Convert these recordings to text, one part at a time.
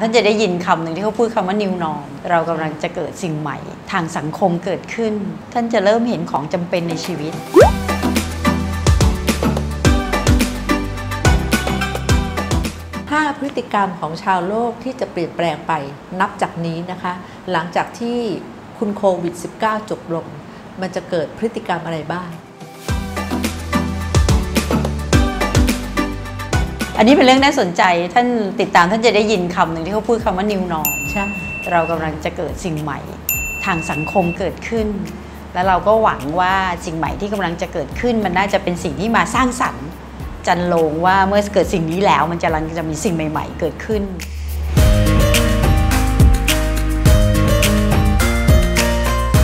ท่านจะได้ยินคำหนึ่งที่เขาพูดคำว่า new norm เรากำลังจะเกิดสิ่งใหม่ ทางสังคมเกิดขึ้น ท่านจะเริ่มเห็นของจำเป็นในชีวิต 5 พฤติกรรมของชาวโลกที่จะเปลี่ยนแปลงไปนับจากนี้นะคะ หลังจากที่คุณโควิด -19 จบลง มันจะเกิดพฤติกรรมอะไรบ้าง อันนี้เป็นเรื่องน่าสนใจท่านติดตามท่านจะได้ยินคำหนึ่งที่เขาพูดคำว่า new norm ใช่เรากำลังจะเกิดสิ่งใหม่ทางสังคมเกิดขึ้น แล้วเราก็หวังว่าสิ่งใหม่ที่กำลังจะเกิดขึ้น มันน่าจะเป็นสิ่งที่มาสร้างสรรค์ จันโลงว่าเมื่อเกิดสิ่งนี้แล้ว มันจะกำลังจะมีสิ่งใหม่ ๆ เกิดขึ้น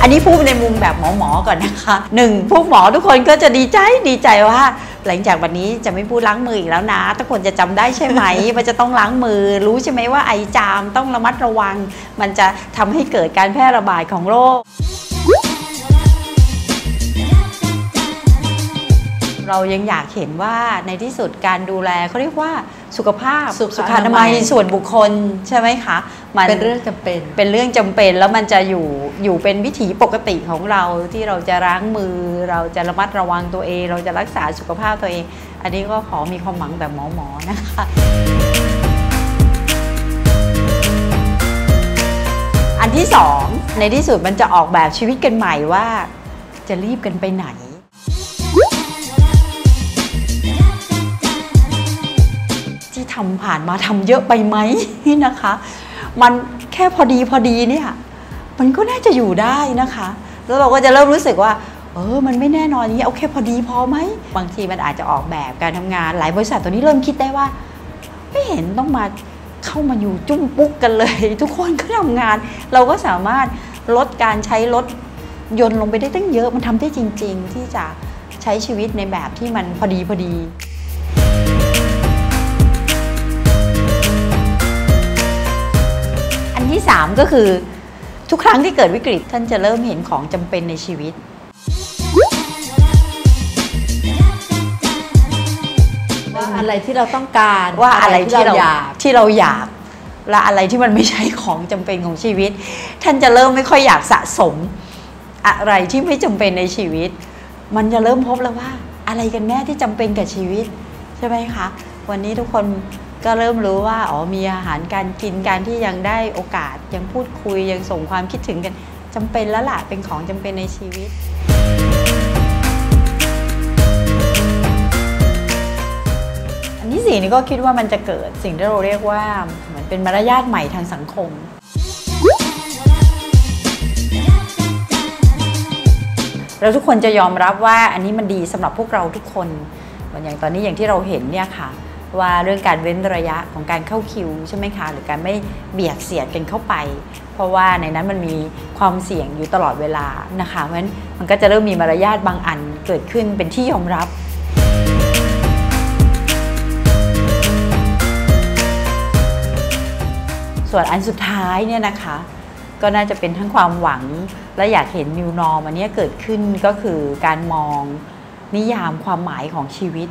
อันนี้พูดในมุมแบบหมอๆก่อนนะคะหนึ่งพวกหมอทุกคนก็จะดีใจดีใจว่า หลังจากวันนี้จะไม่พูดล้างมืออีกแล้วนะทุกคนจะจำได้ใช่ไหมมันจะต้องล้างมือ รู้ใช่ไหมว่าไอจามต้องระมัดระวัง มันจะทำให้เกิดการแพร่ระบาดของโรค เรายังอยากเห็นว่าในที่สุดการดูแลเขาเรียกว่าสุขภาพสุขขอนามัยอนามัยส่วนบุคคลใช่ไหมคะมันเป็นเรื่องจำเป็น เป็นเรื่องจำเป็นแล้วมันจะอยู่อยู่เป็นวิถีปกติของเราที่เราจะล้างมือ เราจะระมัดระวังตัวเอง เราจะรักษาสุขภาพตัวเอง อันนี้ก็ขอมีความหวังแบบหมอๆนะคะอันที่สองในที่สุดมันจะออกแบบชีวิตกันใหม่ว่า จะรีบกันไปไหน ทำผ่านมาทำเยอะไปไหมนะคะ มันแค่พอดีพอดีเนี่ยมันก็น่าจะอยู่ได้นะคะ แล้วเราก็จะเริ่มรู้สึกว่า เออ มันไม่แน่นอนอย่างนี้เอาแค่พอดีพอไหม บางทีมันอาจจะออกแบบการทำงาน หลายบริษัทตัวนี้เริ่มคิดได้ว่า ไม่เห็นต้องมาเข้ามาอยู่จุ้มปุ๊กกันเลย ทุกคนก็ทำงาน เราก็สามารถลดการใช้รถยนต์ลงไปได้ตั้งเยอะ มันทำได้จริง ๆ ที่จะใช้ชีวิตในแบบที่มันพอดีพอดี 3 ก็คือ ทุกครั้งที่เกิดวิกฤต ท่านจะเริ่มเห็นของจำเป็นในชีวิต ว่าอะไรที่เราต้องการว่าอะไรที่เราอยากที่เราอยากและอะไรที่มันไม่ใช่ของจำเป็นของชีวิต ท่านจะเริ่มไม่ค่อยอยากสะสม อะไรที่ไม่จำเป็นในชีวิต มันจะเริ่มพบแล้วว่า อะไรกันแน่ที่จำเป็นกับชีวิต ใช่ไหมคะ วันนี้ทุกคน ก็เริ่มรู้ว่าอ๋อมีอาหารการกินการที่ยังได้โอกาสยังพูดคุยยังส่งความคิดถึงกันจำเป็นแล้วล่ะเป็นของจำเป็นในชีวิต อันที่สี่นี่ก็คิดว่ามันจะเกิดสิ่งที่เราเรียกว่าเหมือนเป็นมารยาทใหม่ทางสังคมเราทุกคนจะยอมรับว่าอันนี้มันดีสำหรับพวกเราทุกคนเหมือนอย่างตอนนี้อย่างที่เราเห็นเนี่ยค่ะ ว่าเรื่องการเว้นระยะของการเข้าคิวใช่ไหมคะ หรือการไม่เบียดเสียดกันเข้าไป เพราะว่าในนั้นมันมีความเสี่ยงอยู่ตลอดเวลานะคะ เพราะฉะนั้นมันก็จะเริ่มมีมารยาทบางอันเกิดขึ้นเป็นที่ยอมรับส่วนอันสุดท้ายเนี่ยนะคะ ก็น่าจะเป็นทั้งความหวังและอยากเห็น New Norm อันนี้เกิดขึ้นก็คือการมองนิยามความหมายของชีวิต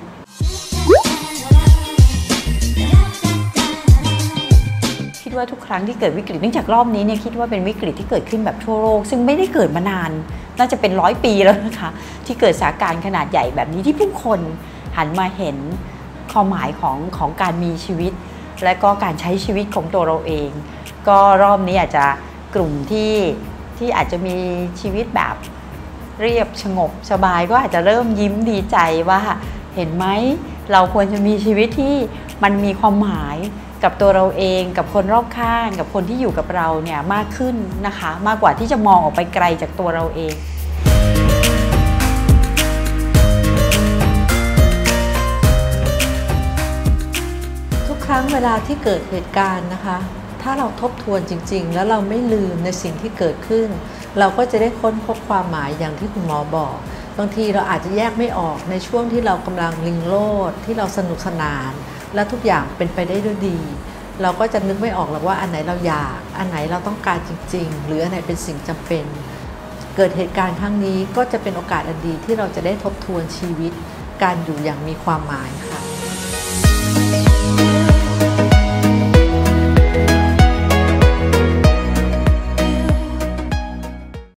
ว่าทุกครั้งที่เกิดวิกฤตเนื่องจากรอบนี้เนี่ยคิดว่าเป็นวิกฤตที่เกิดขึ้นแบบทั่วโลก ซึ่งไม่ได้เกิดมานาน น่าจะเป็นร้อยปีแล้วนะคะ ที่เกิดสถานการณ์ขนาดใหญ่แบบนี้ที่ผู้คนหันมาเห็นความหมายของของการมีชีวิต และก็การใช้ชีวิตของตัวเราเอง ก็รอบนี้อาจจะกลุ่มที่ที่อาจจะมีชีวิตแบบเรียบสงบสบายก็อาจจะเริ่มยิ้มดีใจว่าเห็นไหมเราควรจะมีชีวิตที่มันมีความหมาย กับตัวเราเองกับคนรอบข้างกับคนที่อยู่กับเราเนี่ยมากขึ้นนะคะ มากกว่าที่จะมองออกไปไกลจากตัวเราเองทุกครั้งเวลาที่เกิดเหตุการณ์นะคะ ถ้าเราทบทวนจริง ๆ แล้วเราไม่ลืมในสิ่งที่เกิดขึ้น เราก็จะได้ค้นพบความหมายอย่างที่คุณหมอบอก บางทีเราอาจจะแยกไม่ออกในช่วงที่เรากำลังลิงโลดที่เราสนุกสนาน และทุกอย่างเป็นไปได้ด้วยดี เราก็จะนึกไม่ออกหรอกว่าอันไหนเราอยาก อันไหนเราต้องการจริง ๆ หรืออันไหนเป็นสิ่งจำเป็น เกิดเหตุการณ์ครั้งนี้ก็จะเป็นโอกาสอันดีที่เราจะได้ทบทวนชีวิต การอยู่อย่างมีความหมายค่ะ